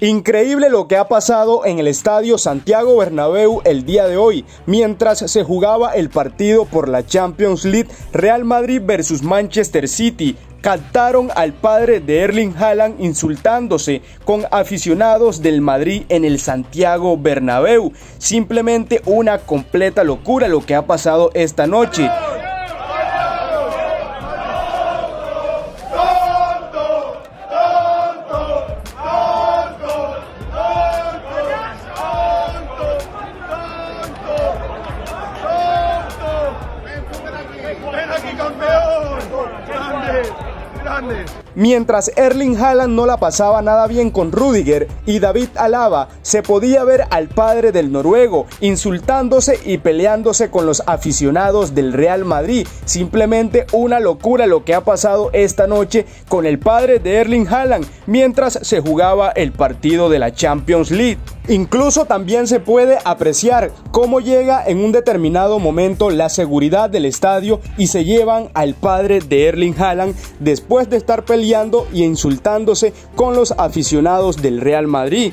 Increíble lo que ha pasado en el estadio Santiago Bernabéu el día de hoy, mientras se jugaba el partido por la Champions League Real Madrid versus Manchester City. Cantaron al padre de Erling Haaland insultándose con aficionados del Madrid en el Santiago Bernabéu. Simplemente una completa locura lo que ha pasado esta noche. Mientras Erling Haaland no la pasaba nada bien con Rudiger y David Alaba, se podía ver al padre del noruego insultándose y peleándose con los aficionados del Real Madrid. Simplemente una locura lo que ha pasado esta noche con el padre de Erling Haaland mientras se jugaba el partido de la Champions League. Incluso también se puede apreciar cómo llega en un determinado momento la seguridad del estadio y se llevan al padre de Erling Haaland después de estar peleando y insultándose con los aficionados del Real Madrid.